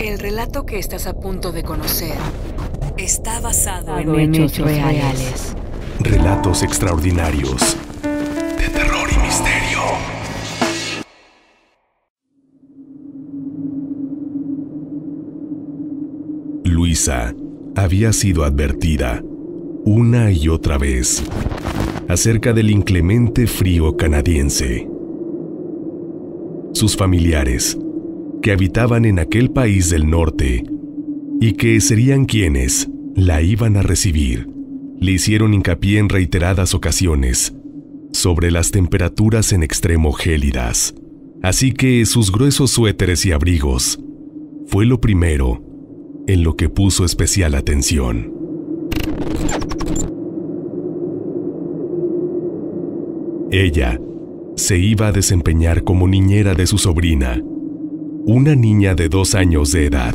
El relato que estás a punto de conocer está basado en, en hechos, hechos reales. reales. Relatos extraordinarios de terror y misterio. Luisa había sido advertida una y otra vez acerca del inclemente frío canadiense. Sus familiares, que habitaban en aquel país del norte y que serían quienes la iban a recibir, le hicieron hincapié en reiteradas ocasiones sobre las temperaturas en extremo gélidas, así que sus gruesos suéteres y abrigos fue lo primero en lo que puso especial atención. Ella se iba a desempeñar como niñera de su sobrina, una niña de dos años de edad,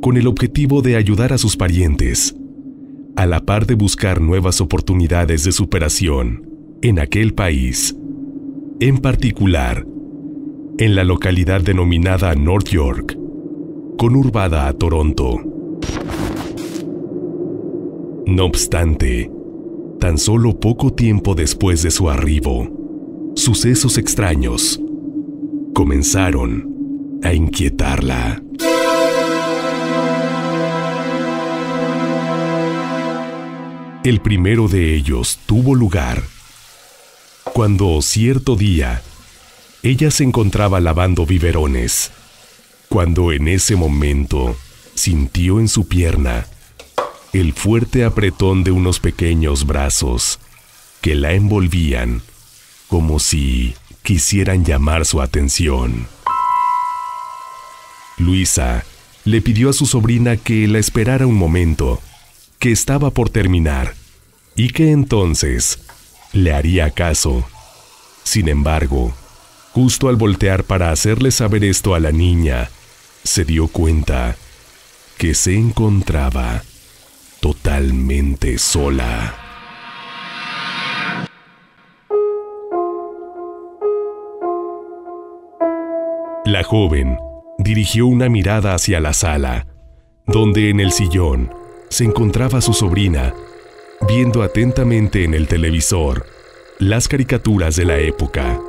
con el objetivo de ayudar a sus parientes, a la par de buscar nuevas oportunidades de superación en aquel país, en particular en la localidad denominada North York, conurbada a Toronto. No obstante, tan solo poco tiempo después de su arribo, sucesos extraños comenzaron a inquietarla. El primero de ellos tuvo lugar cuando cierto día ella se encontraba lavando biberones, cuando en ese momento sintió en su pierna el fuerte apretón de unos pequeños brazos que la envolvían como si quisieran llamar su atención. Luisa le pidió a su sobrina que la esperara un momento, que estaba por terminar, y que entonces le haría caso. Sin embargo, justo al voltear para hacerle saber esto a la niña, se dio cuenta que se encontraba totalmente sola. La joven dirigió una mirada hacia la sala, donde en el sillón se encontraba su sobrina, viendo atentamente en el televisor las caricaturas de la época.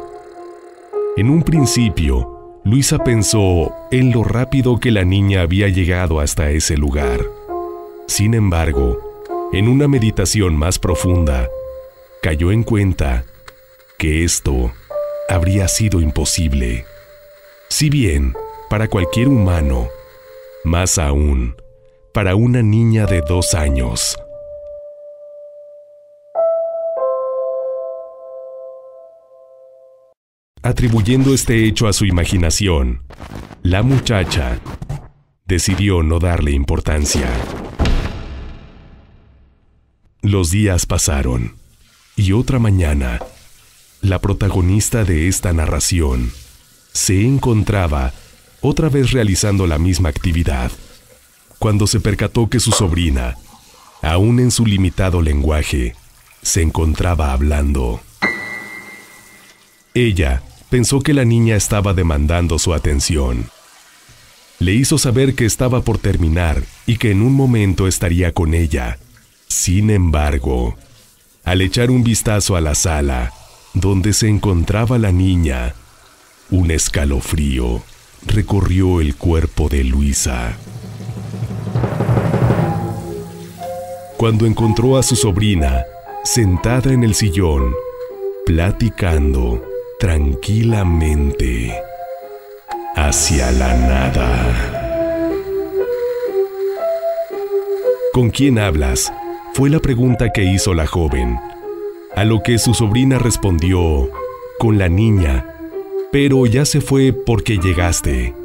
En un principio, Luisa pensó en lo rápido que la niña había llegado hasta ese lugar. Sin embargo, en una meditación más profunda, cayó en cuenta que esto habría sido imposible. Si bien, para cualquier humano, más aún, para una niña de dos años. Atribuyendo este hecho a su imaginación, la muchacha decidió no darle importancia. Los días pasaron y otra mañana, la protagonista de esta narración se encontraba otra vez realizando la misma actividad, cuando se percató que su sobrina, aún en su limitado lenguaje, se encontraba hablando. Ella pensó que la niña estaba demandando su atención. Le hizo saber que estaba por terminar y que en un momento estaría con ella. Sin embargo, al echar un vistazo a la sala, donde se encontraba la niña, un escalofrío recorrió el cuerpo de Luisa. Cuando encontró a su sobrina sentada en el sillón, platicando tranquilamente hacia la nada. ¿Con quién hablas? Fue la pregunta que hizo la joven, a lo que su sobrina respondió, con la niña, pero ya se fue porque llegaste.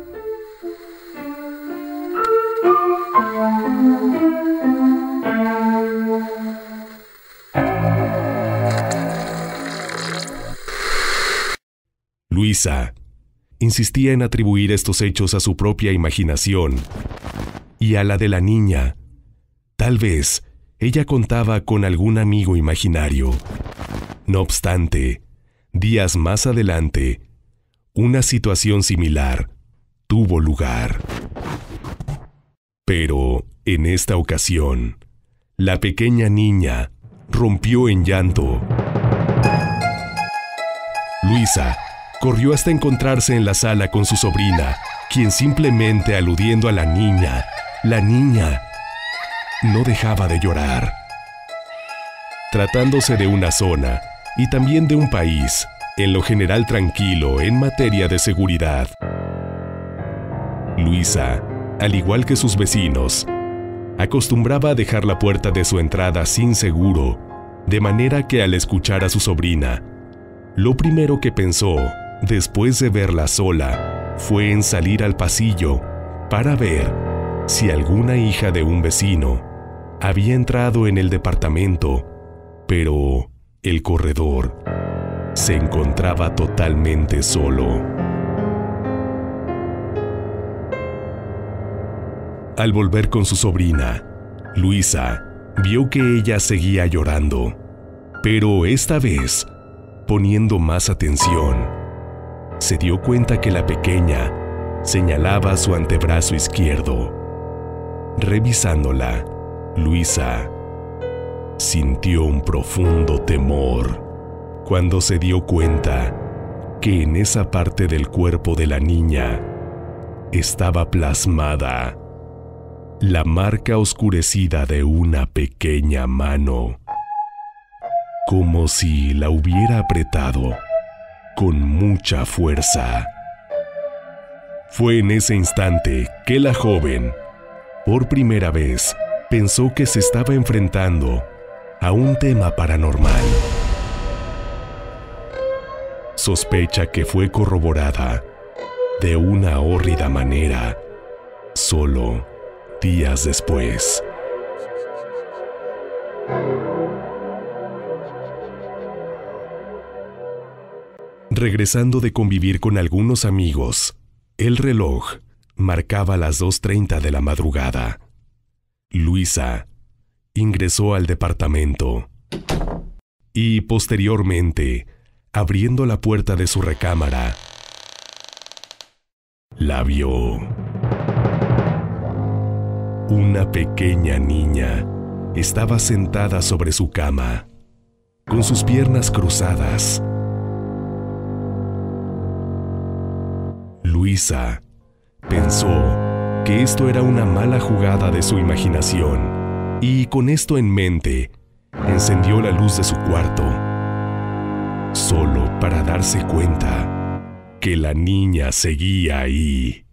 Luisa insistía en atribuir estos hechos a su propia imaginación y a la de la niña. Tal vez ella contaba con algún amigo imaginario. No obstante, días más adelante, una situación similar tuvo lugar. Pero, en esta ocasión, la pequeña niña rompió en llanto. Luisa corrió hasta encontrarse en la sala con su sobrina, quien simplemente aludiendo a la niña, la niña, no dejaba de llorar. Tratándose de una zona y también de un país, en lo general tranquilo en materia de seguridad. Luisa, al igual que sus vecinos, acostumbraba a dejar la puerta de su entrada sin seguro, de manera que al escuchar a su sobrina, lo primero que pensó, después de verla sola, fue en salir al pasillo para ver si alguna hija de un vecino había entrado en el departamento, pero el corredor se encontraba totalmente solo. Al volver con su sobrina, Luisa vio que ella seguía llorando, pero esta vez, poniendo más atención, se dio cuenta que la pequeña señalaba su antebrazo izquierdo. Revisándola, Luisa sintió un profundo temor cuando se dio cuenta que en esa parte del cuerpo de la niña estaba plasmada la marca oscurecida de una pequeña mano, como si la hubiera apretado con mucha fuerza. Fue en ese instante que la joven, por primera vez, pensó que se estaba enfrentando a un tema paranormal sospecha que fue corroborada de una hórrida manera solo días después. Regresando de convivir con algunos amigos, el reloj marcaba las 2.30 de la madrugada. Luisa ingresó al departamento y posteriormente abriendo la puerta de su recámara. La vio. Una pequeña niña estaba sentada sobre su cama, con sus piernas cruzadas. Luisa pensó que esto era una mala jugada de su imaginación y con esto en mente, encendió la luz de su cuarto solo para darse cuenta que la niña seguía ahí.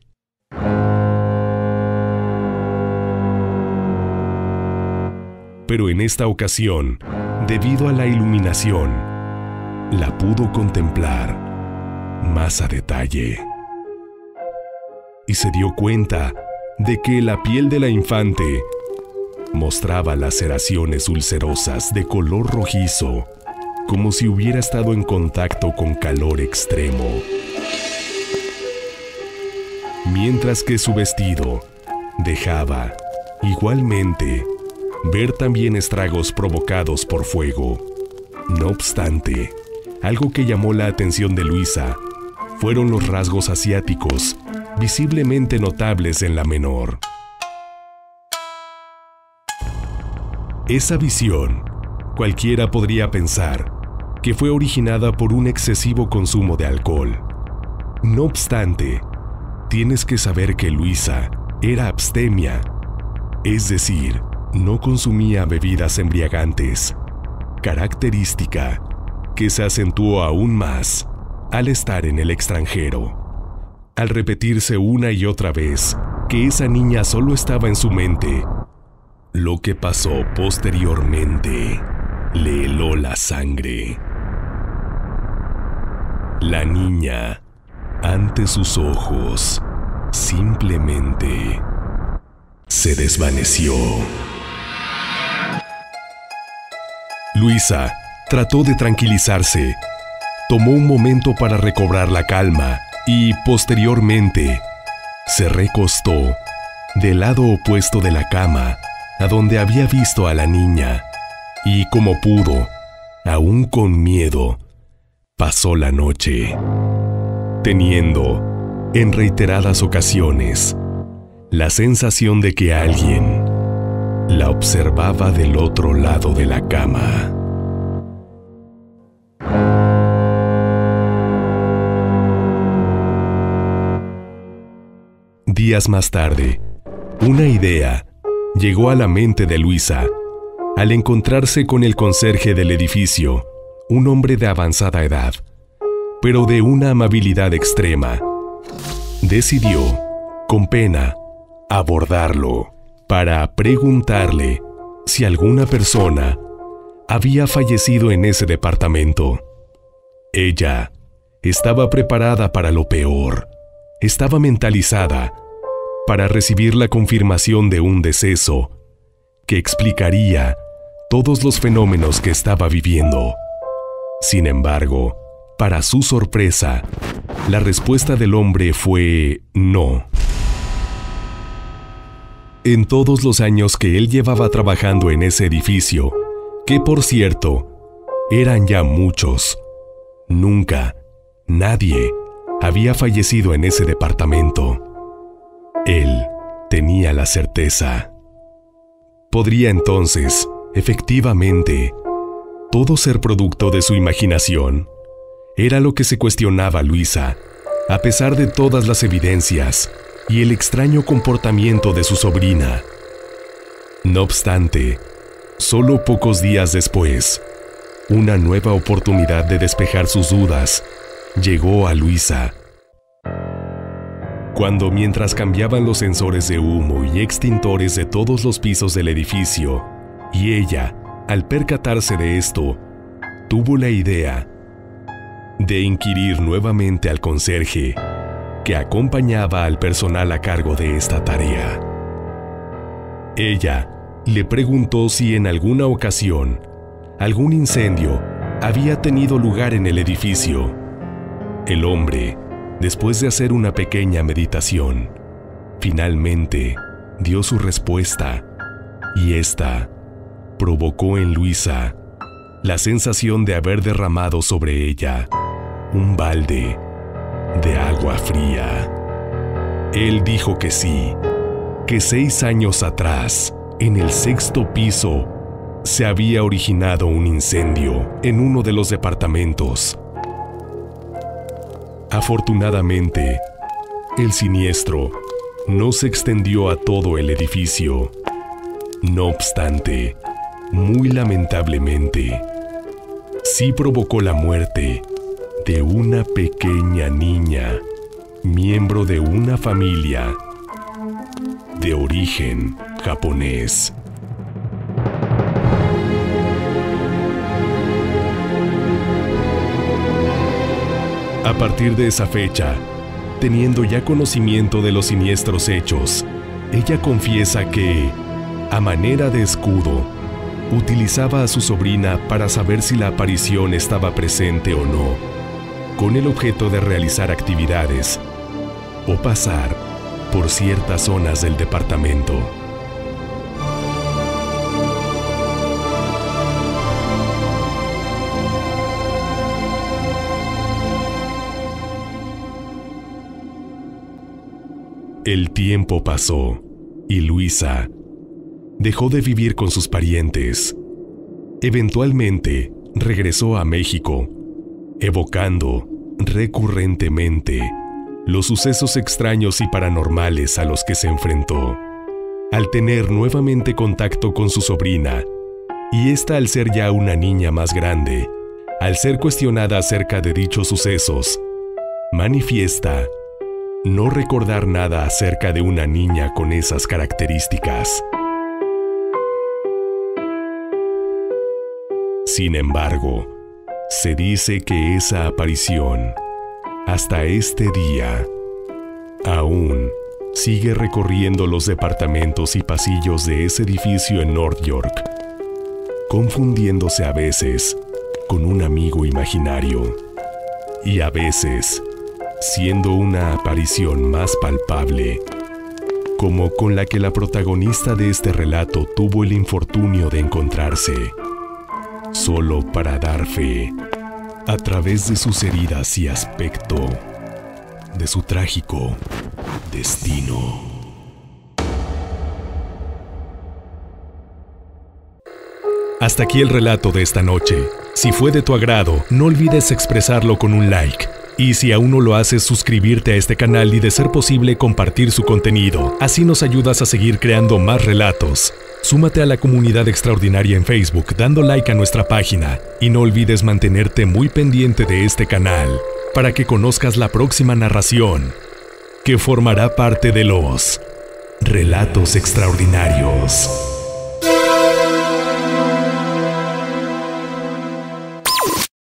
Pero en esta ocasión, debido a la iluminación, la pudo contemplar más a detalle. Y se dio cuenta de que la piel de la infante mostraba laceraciones ulcerosas de color rojizo como si hubiera estado en contacto con calor extremo. Mientras que su vestido dejaba, igualmente, ver también estragos provocados por fuego. No obstante, algo que llamó la atención de Luisa fueron los rasgos asiáticos, visiblemente notables en la menor. Esa visión, cualquiera podría pensar, que fue originada por un excesivo consumo de alcohol. No obstante, tienes que saber que Luisa era abstemia, es decir, no consumía bebidas embriagantes, característica que se acentuó aún más al estar en el extranjero. Al repetirse una y otra vez que esa niña solo estaba en su mente, lo que pasó posteriormente le heló la sangre. La niña, ante sus ojos, simplemente se desvaneció. Luisa trató de tranquilizarse. Tomó un momento para recobrar la calma y, posteriormente, se recostó del lado opuesto de la cama a donde había visto a la niña y como pudo, aún con miedo, pasó la noche, teniendo, en reiteradas ocasiones, la sensación de que alguien la observaba del otro lado de la cama. Días más tarde, una idea llegó a la mente de Luisa al encontrarse con el conserje del edificio, un hombre de avanzada edad, pero de una amabilidad extrema. Decidió, con pena, abordarlo para preguntarle si alguna persona había fallecido en ese departamento. Ella estaba preparada para lo peor, estaba mentalizada para recibir la confirmación de un deceso que explicaría todos los fenómenos que estaba viviendo. Sin embargo, para su sorpresa, la respuesta del hombre fue no. En todos los años que él llevaba trabajando en ese edificio, que por cierto, eran ya muchos, nunca, nadie había fallecido en ese departamento. Él tenía la certeza. Podría entonces, efectivamente, todo ser producto de su imaginación. Era lo que se cuestionaba Luisa, a pesar de todas las evidencias y el extraño comportamiento de su sobrina. No obstante, solo pocos días después, una nueva oportunidad de despejar sus dudas llegó a Luisa cuando mientras cambiaban los sensores de humo y extintores de todos los pisos del edificio, y ella, al percatarse de esto, tuvo la idea de inquirir nuevamente al conserje que acompañaba al personal a cargo de esta tarea. Ella le preguntó si en alguna ocasión algún incendio había tenido lugar en el edificio. El hombre Después de hacer una pequeña meditación, finalmente dio su respuesta y esta provocó en Luisa la sensación de haber derramado sobre ella un balde de agua fría. Él dijo que sí, que seis años atrás, en el sexto piso, se había originado un incendio en uno de los departamentos Afortunadamente, el siniestro no se extendió a todo el edificio. No obstante, muy lamentablemente, sí provocó la muerte de una pequeña niña, miembro de una familia de origen japonés. A partir de esa fecha, teniendo ya conocimiento de los siniestros hechos, ella confiesa que, a manera de escudo, utilizaba a su sobrina para saber si la aparición estaba presente o no, con el objeto de realizar actividades o pasar por ciertas zonas del departamento. El tiempo pasó y Luisa dejó de vivir con sus parientes. Eventualmente regresó a México, evocando recurrentemente los sucesos extraños y paranormales a los que se enfrentó. Al tener nuevamente contacto con su sobrina, y esta al ser ya una niña más grande, al ser cuestionada acerca de dichos sucesos, manifiesta no recordar nada acerca de una niña con esas características. Sin embargo, se dice que esa aparición, hasta este día, aún sigue recorriendo los departamentos y pasillos de ese edificio en North York, confundiéndose a veces con un amigo imaginario y a veces siendo una aparición más palpable, como con la que la protagonista de este relato tuvo el infortunio de encontrarse, solo para dar fe, a través de sus heridas y aspecto, de su trágico destino. Hasta aquí el relato de esta noche. Si fue de tu agrado, no olvides expresarlo con un like y si aún no lo haces, suscribirte a este canal y de ser posible compartir su contenido. Así nos ayudas a seguir creando más relatos. Súmate a la comunidad extraordinaria en Facebook dando like a nuestra página y no olvides mantenerte muy pendiente de este canal para que conozcas la próxima narración que formará parte de los relatos extraordinarios.